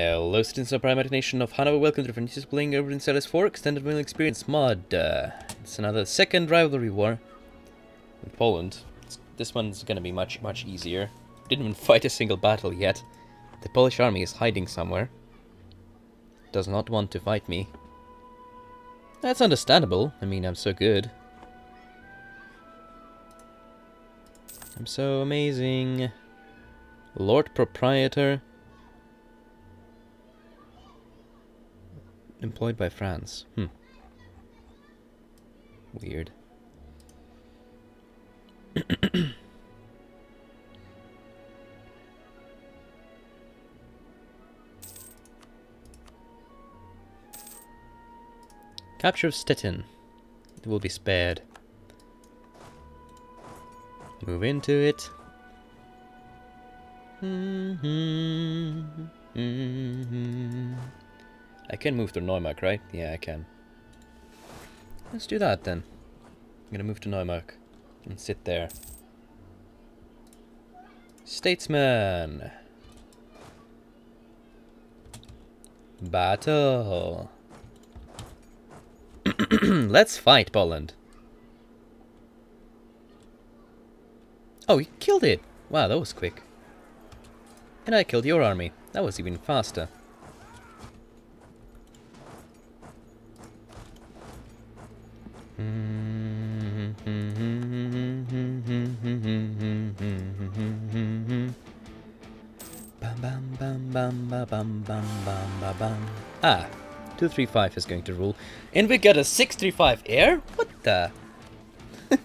Hello, students of Primary Nation of Hanover. Welcome to Frontiers playing Europa Universalis 4 Extended Mill Experience mod. Uh, it's another second rivalry war in Poland. It's, this one's gonna be much, much easier. Didn't even fight a single battle yet. The Polish army is hiding somewhere. Does not want to fight me. That's understandable. I mean, I'm so good. I'm so amazing. Lord Proprietor. Employed by France. Hmm. Weird. Capture of Stettin. It will be spared. Move into it. Hmm, hmm, hmm, I can move to Neumark, right? Yeah, I can. Let's do that then. I'm gonna move to Neumark and sit there. Statesman! Battle! Let's fight, Poland! Oh, he killed it! Wow, that was quick. And I killed your army. That was even faster. 235 is going to rule. And we got a 635 heir? What the?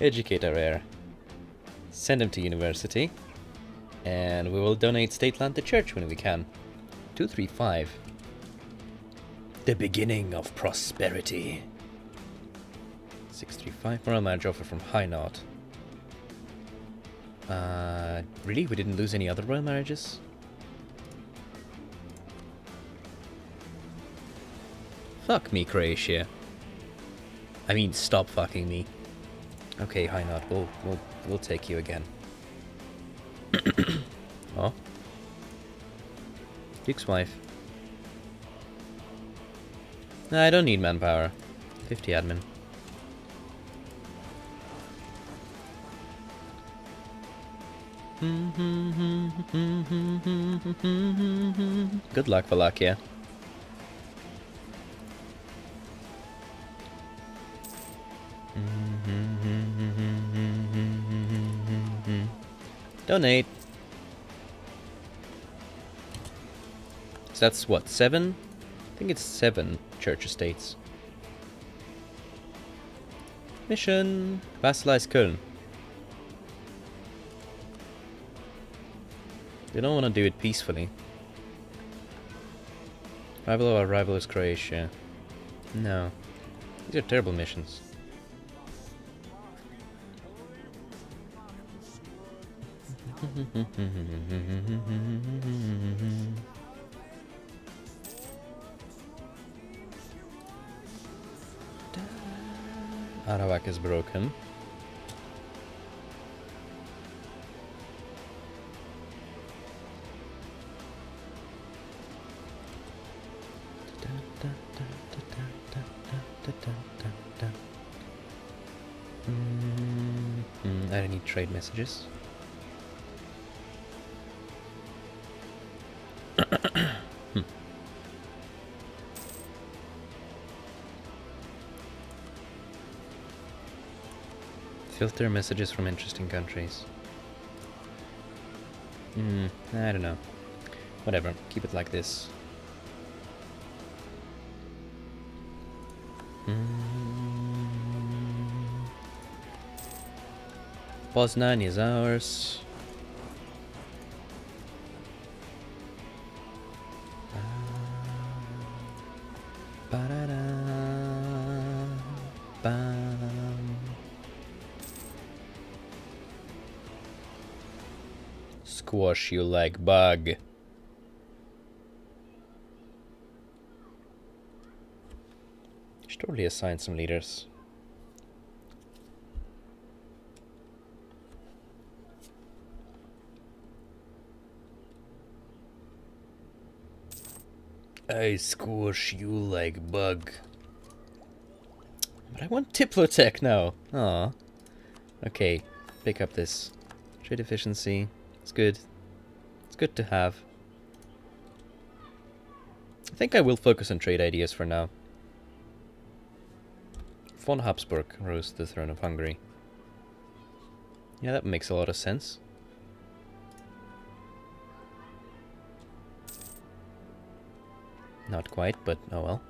Educate our heir. Send him to university. And we will donate state land to church when we can. 235. The beginning of prosperity. 635. Royal marriage offer from Hainaut. Uh, really? We didn't lose any other royal marriages? Fuck me, Croatia. I mean, stop fucking me. Okay, Hainaut, we'll, we'll, we'll take you again. oh. Duke's wife. Nah, I don't need manpower. 50 admin. Good luck, Wallachia. Donate. So that's what, seven? I think it's seven church estates. Mission. Vassalize Köln. They don't want to do it peacefully. Rival of our rival is Croatia. No. These are terrible missions. Arawak is broken. Mm, I don't need trade messages. Messages from interesting countries. Hmm, I don't know. Whatever, keep it like this. Mm. Poznan is ours. Squash you like bug. Should totally assign some leaders. I squish you like bug. But I want Diplotech now. Aw. Okay, pick up this. Trade efficiency. It's good. It's good to have. I think I will focus on trade ideas for now. Von Habsburg rose to the throne of Hungary. Yeah, that makes a lot of sense. Not quite, but oh well.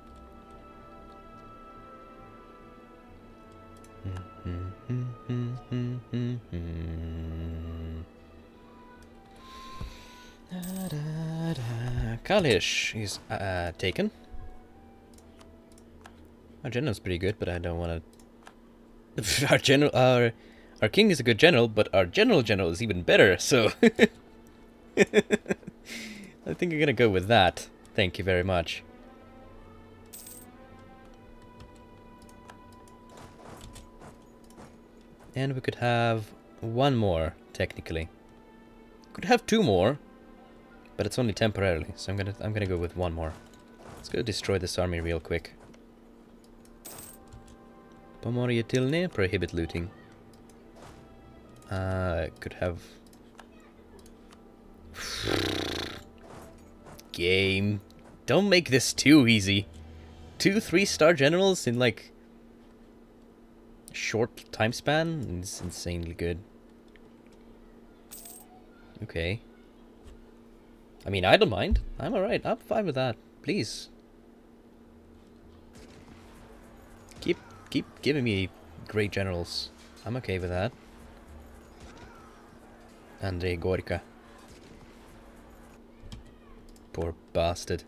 Kalish is uh, taken. Our general's pretty good, but I don't want to. our general, our our king is a good general, but our general general is even better. So I think I'm gonna go with that. Thank you very much. And we could have one more, technically. Could have two more, but it's only temporarily, so I'm gonna I'm gonna go with one more. Let's go destroy this army real quick. Pomorietilne, prohibit looting. Uh, could have... Game. Don't make this too easy. Two three-star generals in, like, short time span is insanely good. Okay. I mean, I don't mind. I'm alright. I'm fine with that. Please. Keep keep giving me great generals. I'm okay with that. Andrei Gorka. Poor bastard.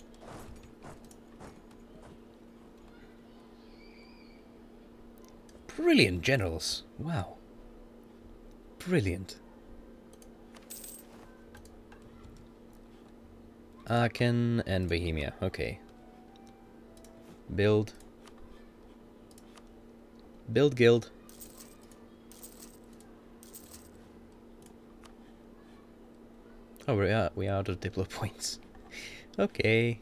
Brilliant generals. Wow. Brilliant. Aachen and Bohemia. Okay. Build. Build guild. Oh, we're out, we're out of Diplo points. okay.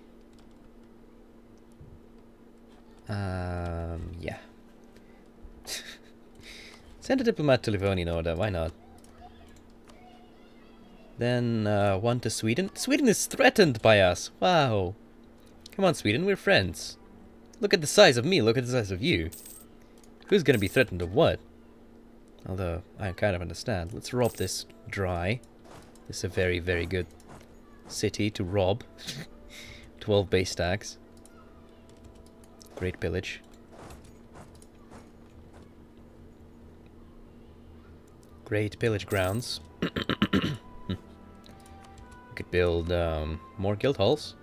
Um, yeah. Send a diplomat to Livonian order, why not? Then uh, one to Sweden. Sweden is threatened by us. Wow. Come on, Sweden, we're friends. Look at the size of me, look at the size of you. Who's gonna be threatened of what? Although, I kind of understand. Let's rob this dry. This is a very, very good city to rob. 12 base tax. Great pillage. Great pillage grounds. We could build um, more guild halls,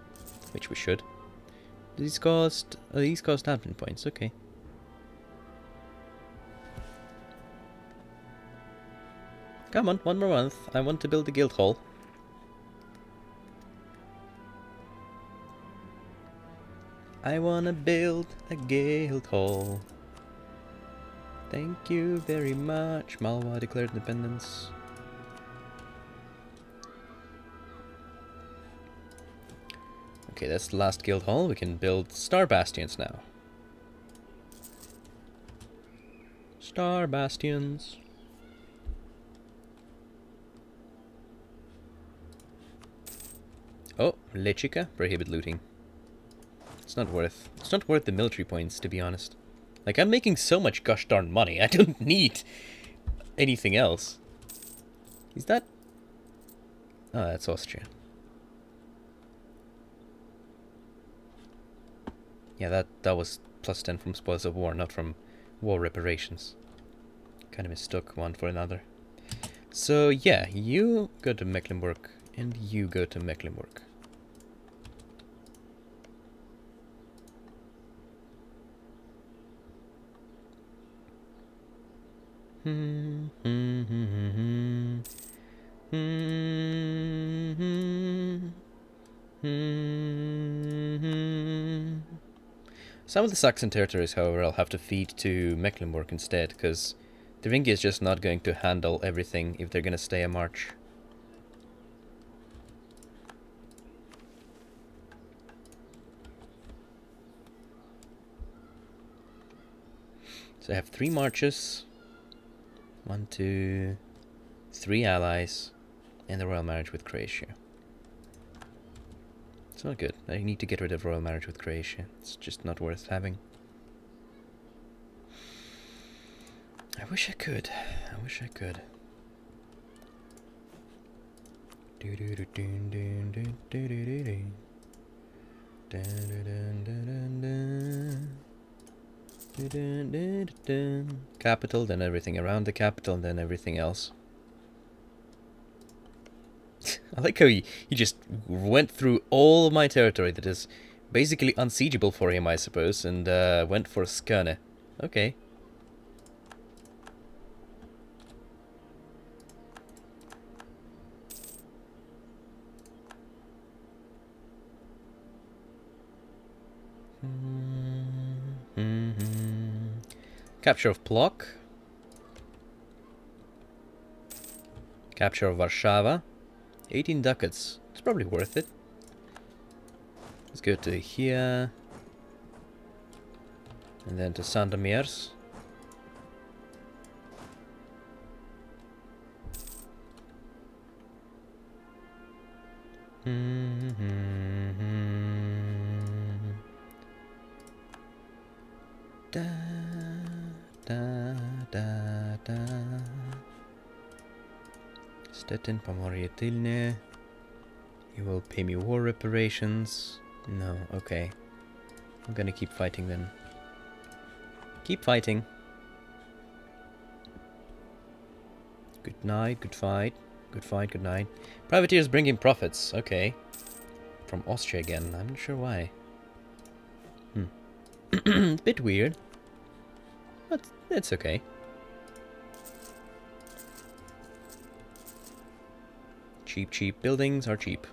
which we should. These cost oh, these cost admin points. Okay. Come on, one more month. I want to build a guild hall. I wanna build a guild hall. Thank you very much. Malwa declared independence. Okay, that's the last guild hall. We can build star bastions now. Star bastions. Oh, Lechica, prohibit looting. It's not worth. It's not worth the military points, to be honest. Like, I'm making so much gosh darn money. I don't need anything else. Is that... Oh, that's Austria. Yeah, that, that was plus 10 from spoils of war, not from war reparations. Kind of mistook one for another. So yeah, you go to Mecklenburg and you go to Mecklenburg. Some of the Saxon territories, however, I'll have to feed to Mecklenburg instead, because Thuringia is just not going to handle everything if they're going to stay a march. So I have three marches, one, two, three allies, and the royal marriage with Croatia. It's not good. I need to get rid of royal marriage with Croatia. It's just not worth having. I wish I could. I wish I could. Capital, then everything around the capital, and then everything else. I like how he, he just went through all of my territory that is basically unsiegeable for him, I suppose, and uh, went for Skåne. Okay. Capture of Plock. Capture of Warsaw. 18 ducats. It's probably worth it. Let's go to here. And then to Sandomierz. Da, Stettin, Pomoria Tylne. You will pay me war reparations. No, okay. I'm gonna keep fighting then. Keep fighting. Good night, good fight. Good fight, good night. Privateers bringing profits, okay. From Austria again, I'm not sure why. Hmm. Bit weird. But it's okay. Cheap, cheap buildings are cheap.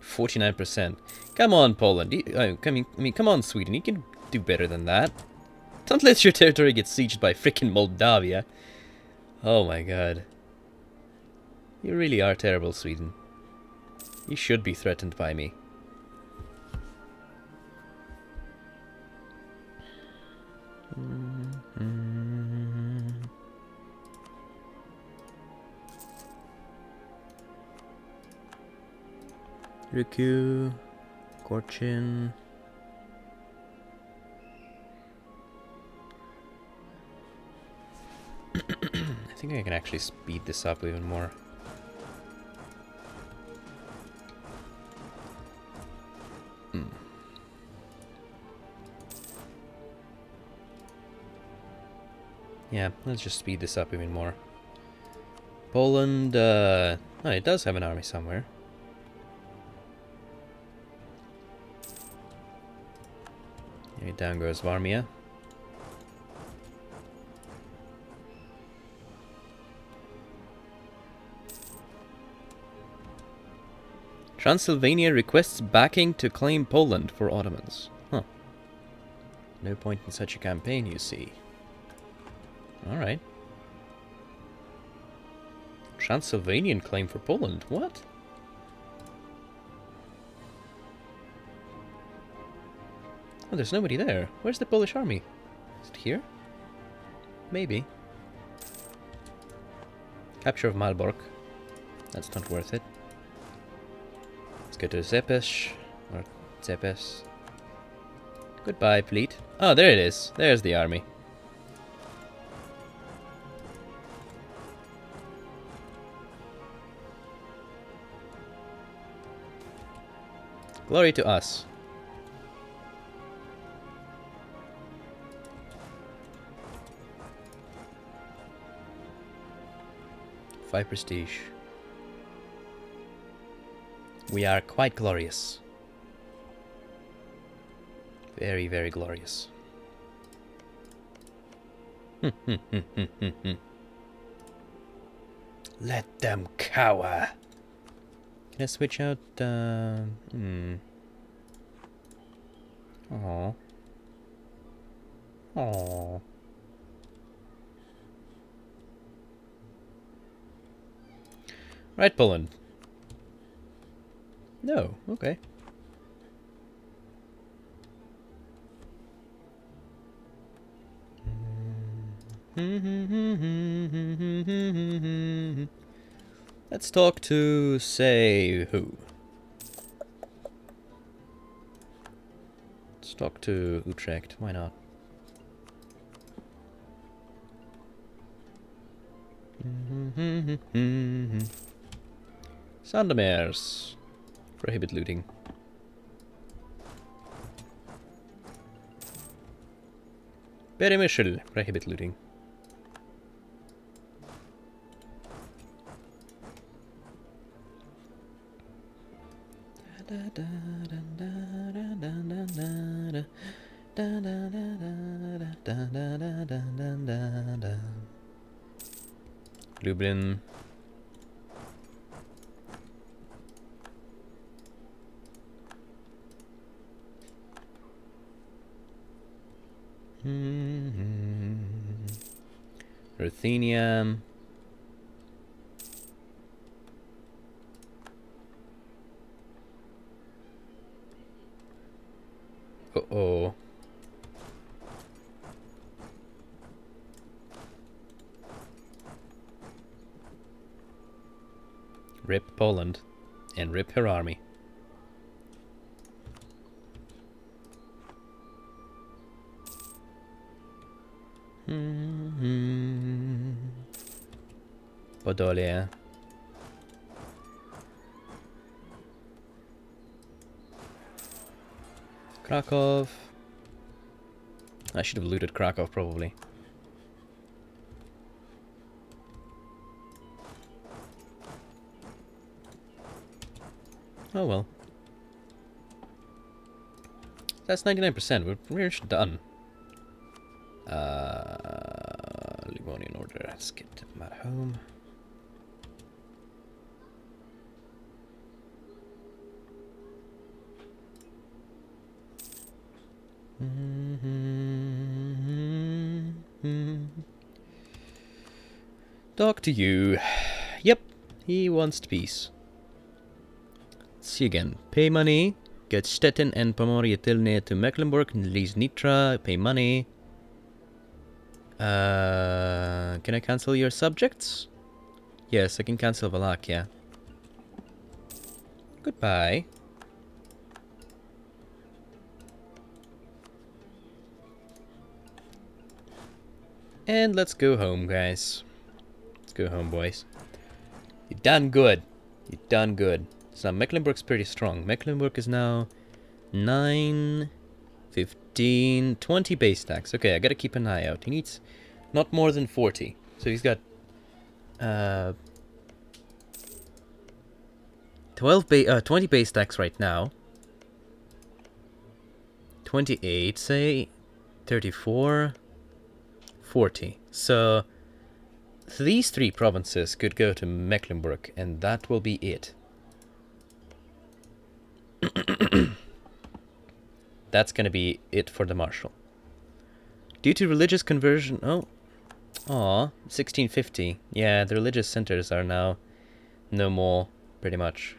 Forty-nine percent. Come on, Poland. I oh, mean, I mean, come on, Sweden. You can do better than that. Don't let your territory get sieged by freaking Moldavia. Oh my god. You really are terrible, Sweden. You should be threatened by me. Mm-hmm. Riku, Gorchin. Think I can actually speed this up even more. Hmm. Yeah, let's just speed this up even more. Poland, uh... Oh, it does have an army somewhere. Down goes Varmia. Transylvania requests backing to claim Poland for Ottomans. Huh. No point in such a campaign, you see. Alright. Transylvanian claim for Poland? What? Oh, there's nobody there. Where's the Polish army? Is it here? Maybe. Capture of Malbork. That's not worth it. Let's go to Zepesh. Or Zepes. Goodbye, fleet. Oh, there it is. There's the army. Glory to us. Five prestige. We are quite glorious. Very, very glorious. Let them cower. Can I switch out? Uh, hmm. Oh. Aww. Right, Poland. No, okay. Let's talk to, say, who? Let's talk to Utrecht, why not? Sandomierz. Prohibit looting. Michel. Prohibit looting. Lublin. Ruthenium. Uh-oh. Rip Poland. And rip her army. Podolia. Krakow. I should have looted Krakow, probably. Oh well. That's 99%. We're pretty much done. Uh, Livonian order. Let's get them at home. Talk to you. Yep, he wants peace. See again. Pay money. Get Stettin and Pomoria Tylne to Mecklenburg. Release Nitra. Pay money. Uh, can I cancel your subjects? Yes, I can cancel Wallachia. Goodbye. And let's go home, guys. Let's go home, boys. You done good. You done good. So Mecklenburg's pretty strong. Mecklenburg is now 9, 15, 20 base tax. Okay, I gotta keep an eye out. He needs not more than 40. So he's got uh, 12 ba uh, 20 base tax right now. 28, say 34. 40. So these three provinces could go to Mecklenburg, and that will be it. That's gonna be it for the Marshal. Due to religious conversion... Oh. Aw, 1650. Yeah, the religious centers are now no more, pretty much.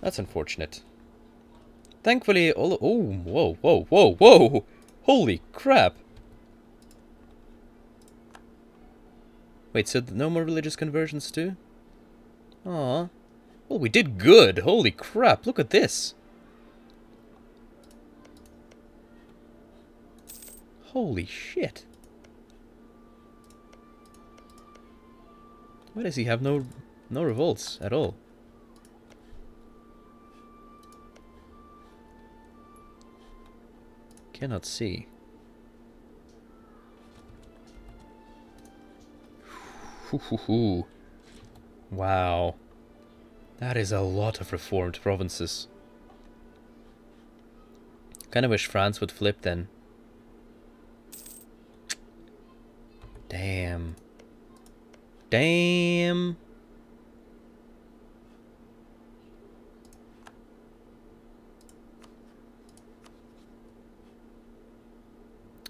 That's unfortunate. Thankfully, all... Oh, whoa, whoa, whoa, whoa! Holy crap! Wait, so no more religious conversions too? Aw. Well, we did good. Holy crap, look at this. Holy shit. Why does he have no no revolts at all? Cannot see. Wow. That is a lot of reformed provinces. Kinda wish France would flip then. Damn. Damn.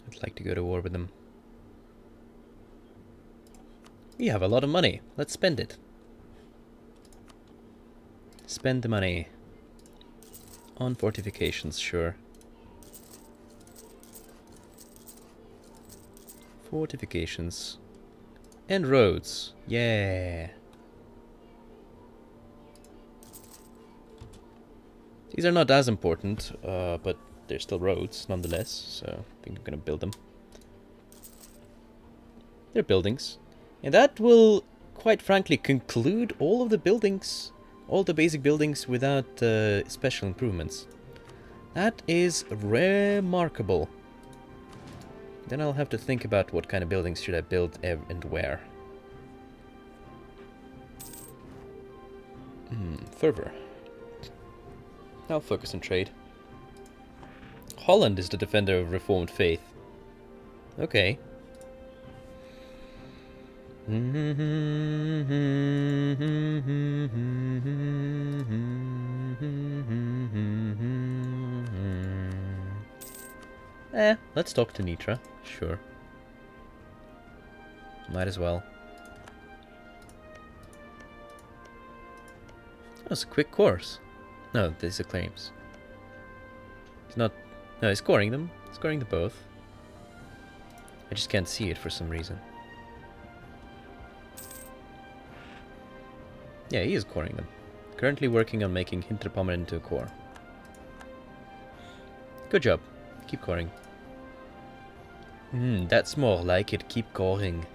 I'd like to go to war with them. We have a lot of money. Let's spend it. Spend the money. On fortifications, sure. Fortifications. And roads. Yeah. These are not as important, uh, but they're still roads nonetheless, so I think I'm gonna build them. They're buildings. And that will, quite frankly, conclude all of the buildings, all the basic buildings without uh, special improvements. That is remarkable. Then I'll have to think about what kind of buildings should I build and where. Hmm, fervor. I'll focus on trade. Holland is the defender of Reformed faith. Okay. Eh, let's talk to Nitra. Sure. Might as well. That was a quick course. No, these are claims. He's not... No, he's scoring them. Scoring the both. I just can't see it for some reason. Yeah, he is coring them. Currently working on making Hinterpommern into a core. Good job. Keep coring. Hmm, that's more like it. Keep coring.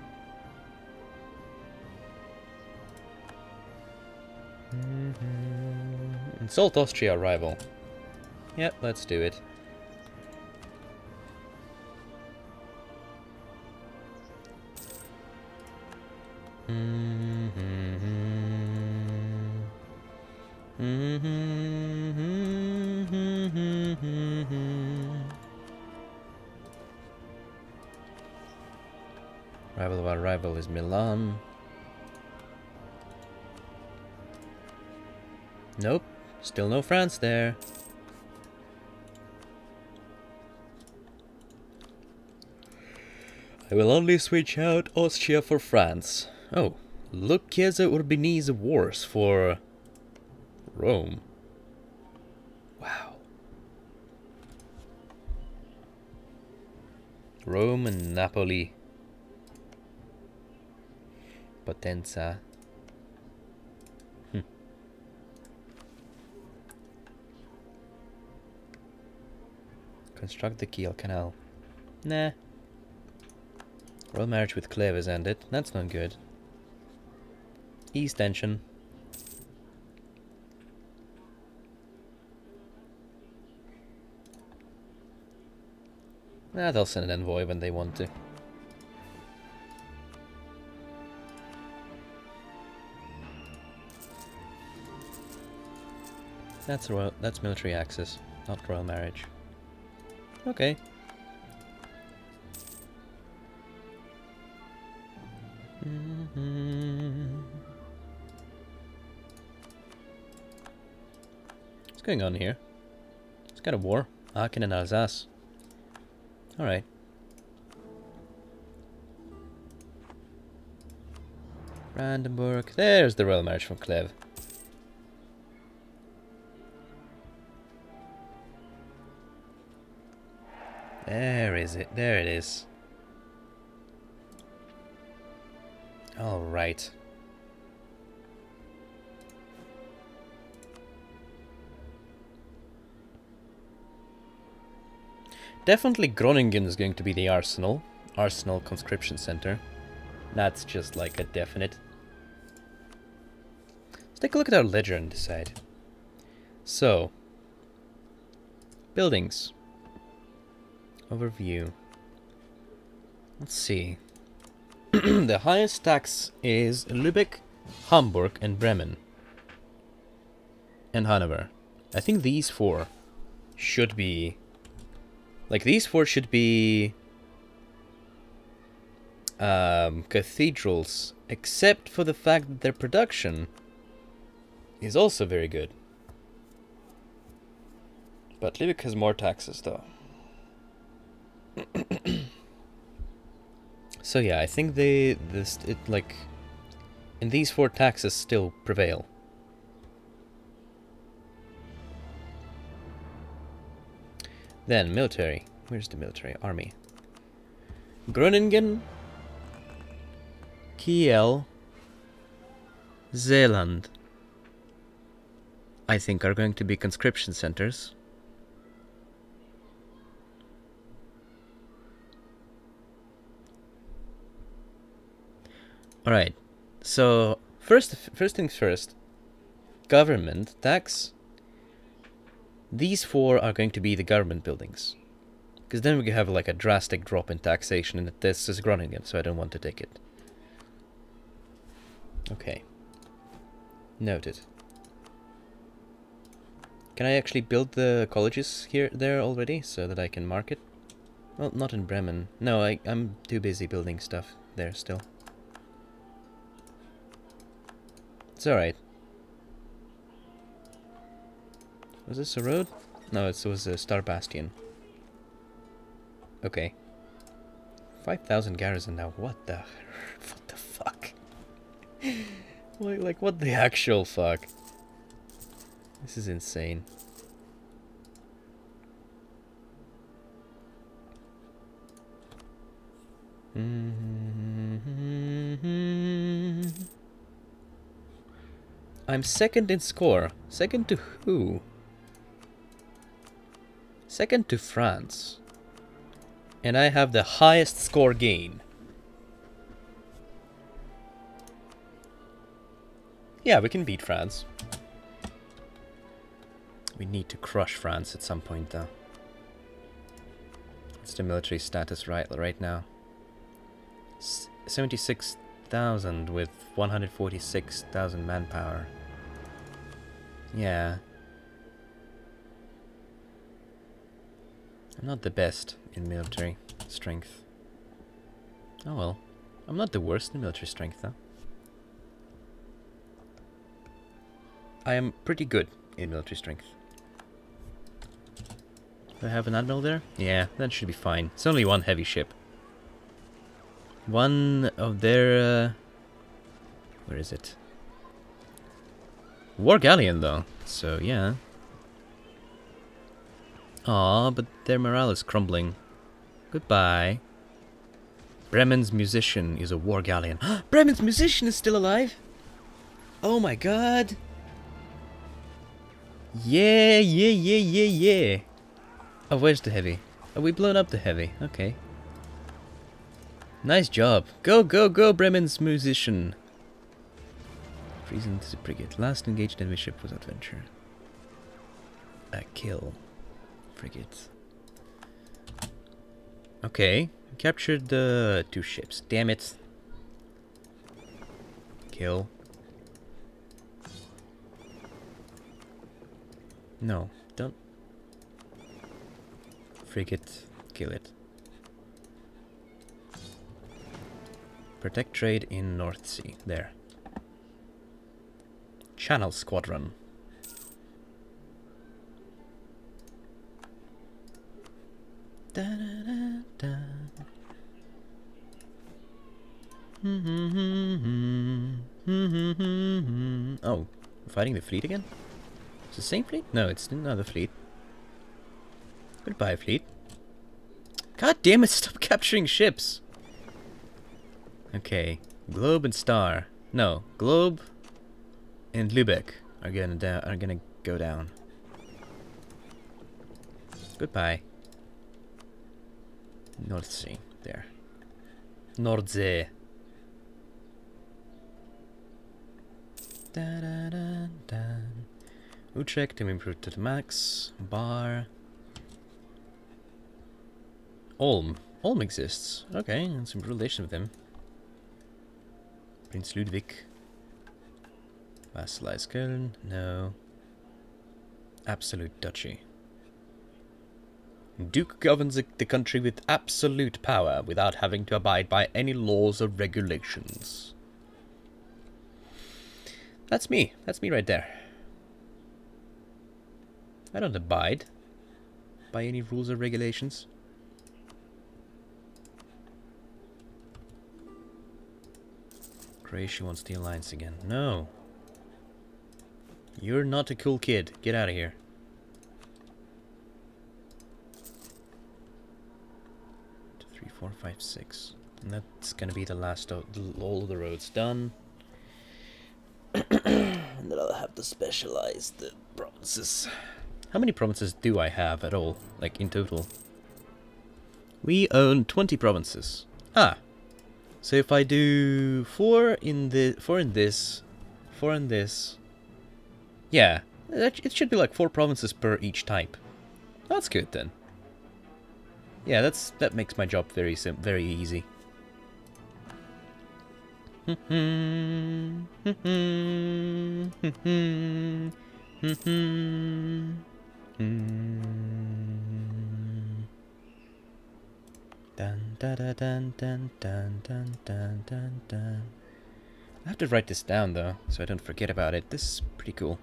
Mm -hmm. Insult Austria rival. Yep, let's do it. Milan. Nope, still no France there. I will only switch out Austria for France. Oh, Lucchese Urbinese Wars for Rome. Wow. Rome and Napoli. Potenza. Hm. Construct the Kiel Canal. Nah. Royal marriage with Cleve has ended. That's not good. Ease tension. Ah, they'll send an envoy when they want to. That's royal. That's military access, not royal marriage. Okay. Mm -hmm. What's going on here? It's got a war. Aachen and Alsace. Alright. Brandenburg. There's the royal marriage from Cleve. There is it. There it is. All right. Definitely Groningen is going to be the arsenal. Arsenal conscription center. That's just like a definite. Let's take a look at our ledger and decide. So, buildings. Overview. Let's see. the highest tax is Lübeck, Hamburg, and Bremen. And Hanover. I think these four should be... Like, these four should be... Um, cathedrals, except for the fact that their production is also very good. But Lübeck has more taxes, though. so yeah, I think they this it like in these four taxes still prevail. Then military. Where's the military? Army. Groningen, Kiel, Zeeland. I think are going to be conscription centers. All right. So first, first things first. Government tax. These four are going to be the government buildings, because then we have like a drastic drop in taxation, and this is Groningen, so I don't want to take it. Okay. Noted. Can I actually build the colleges here there already so that I can mark it? Well, not in Bremen. No, I, I'm too busy building stuff there still. It's alright. Was this a road? No, it was a Star Bastion. Okay. 5,000 garrison now. What the... What the fuck? like, like, what the actual fuck? This is insane. Mm-hmm. I'm second in score. Second to who? Second to France. And I have the highest score gain. Yeah, we can beat France. We need to crush France at some point, though. What's the military status right right now? 76,000 with 146,000 manpower. Yeah. I'm not the best in military strength. Oh well. I'm not the worst in military strength, though. I am pretty good in military strength. Do I have an admiral there? Yeah, that should be fine. It's only one heavy ship. One of their... Uh, where is it? War galleon, though. So, yeah. Aw, but their morale is crumbling. Goodbye. Bremen's musician is a war galleon. Bremen's musician is still alive? Oh my god. Yeah, yeah, yeah, yeah, yeah. Oh, where's the heavy? Are we blown up the heavy? Okay. Nice job. Go, go, go, Bremen's musician. Freezing to the frigate. Last engaged enemy ship was Adventure. A kill. Frigate. Okay. Captured the uh, two ships. Damn it. Kill. No, don't. Frigate, kill it. Protect trade in North Sea. There. Channel Squadron. Da, da, da, oh, fighting the fleet again? It's the same fleet? No, it's another fleet. Goodbye, fleet. God damn it, stop capturing ships! Okay, Globe and Star. No, Globe and Lübeck are gonna down are gonna go down. Goodbye. North Sea, there. Nordsee. Da da da da. Utrecht to to the max. Bar. Ulm. Ulm exists. Okay, some relation with him. Prince Ludwig. Vassalize Köln? No. Absolute duchy. Duke governs the country with absolute power without having to abide by any laws or regulations. That's me. That's me right there. I don't abide by any rules or regulations. Croatia wants the alliance again. No. You're not a cool kid. Get out of here. Three, four, five, six. And that's gonna be the last of all of the roads done. and then I'll have to specialize the provinces. How many provinces do I have at all, like in total? We own 20 provinces. Ah. So if I do 4 in the 4 in this, 4 in this. Yeah, it should be like 4 provinces per each type. That's good then. Yeah, that's that makes my job very sim very easy. Dun, dun, dun, dun, dun, dun, dun, dun. I have to write this down, though, so I don't forget about it. This is pretty cool.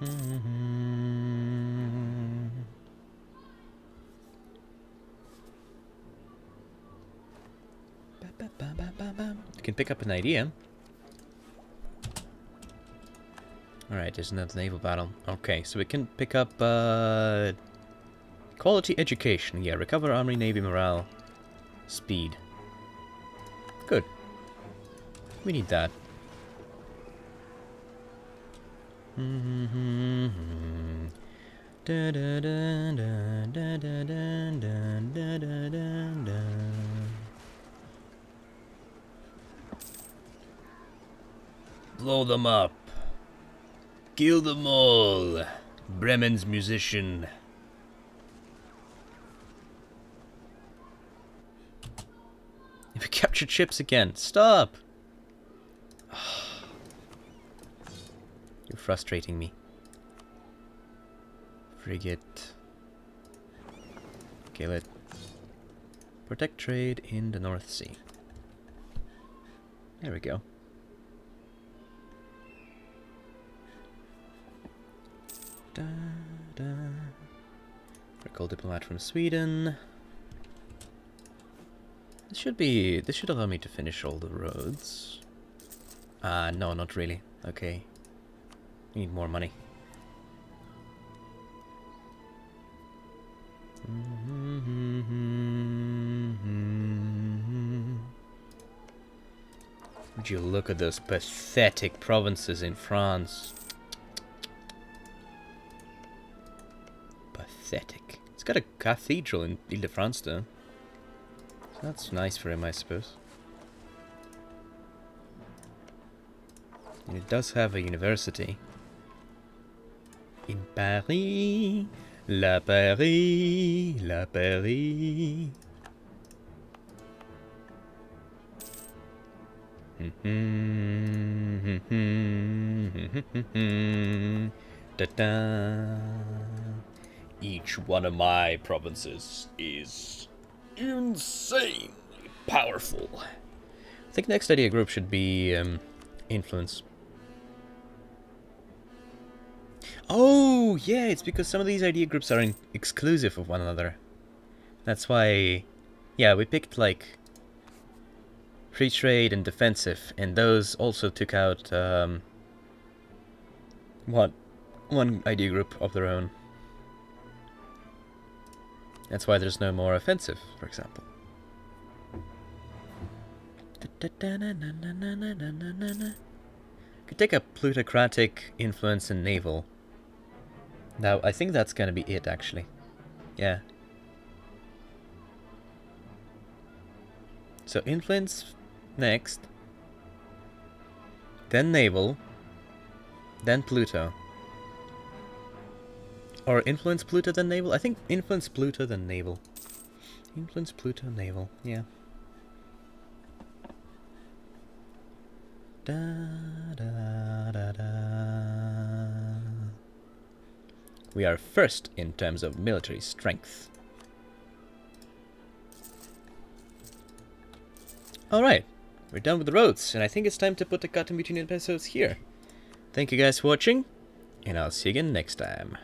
You can pick up an idea Alright, there's another naval battle. Okay, so we can pick up uh, quality education. Yeah, recover army, navy morale, speed. Good. We need that. Blow them up. Kill them all. Bremen's musician. If we captured ships again. Stop! You're frustrating me. Frigate. Okay, let protect trade in the North Sea. There we go. Da, da. Recall diplomat from Sweden. This should be... This should allow me to finish all the roads. Ah, uh, no, not really. Okay. Need more money. Would you look at those pathetic provinces in France? Pathetic. It's got a cathedral in Ile-de-France though. So that's nice for him, I suppose. And it does have a university. In Paris, la Paris, la Paris. da -da. Each one of my provinces is insanely powerful. I think next idea group should be um, influence. Oh, yeah, it's because some of these idea groups are exclusive of one another. That's why, yeah, we picked like free trade and defensive, and those also took out um, what one idea group of their own. That's why there's no more offensive, for example. Could take a plutocratic influence in naval. Now, I think that's gonna be it, actually. Yeah. So, influence next. Then naval. Then Pluto. Or influence Pluto than naval? I think influence Pluto than naval. Influence Pluto naval, yeah. Da, da, da, da. We are first in terms of military strength. Alright, we're done with the roads, and I think it's time to put the cut in between episodes here. Thank you guys for watching, and I'll see you again next time.